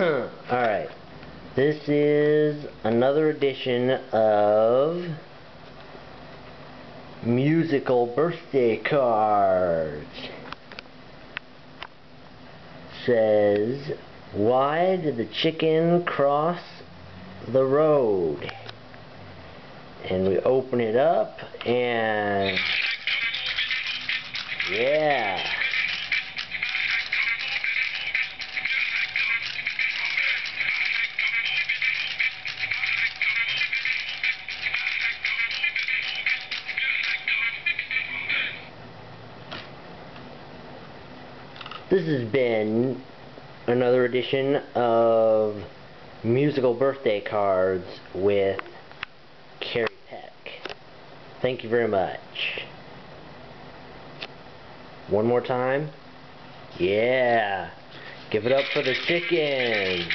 Alright. This is another edition of musical birthday cards. Says, why did the chicken cross the road? And we open it up and yeah. This has been another edition of musical birthday cards with Keri Peck. Thank you very much. One more time. Yeah. Give it up for the chicken.